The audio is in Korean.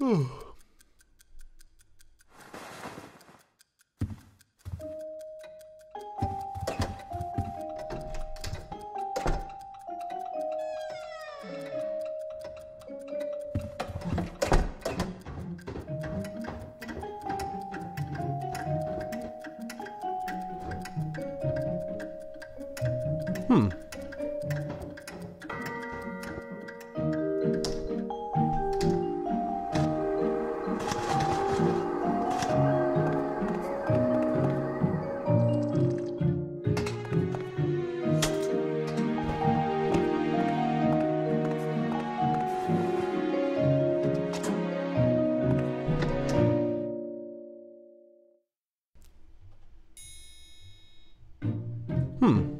흠. 흠.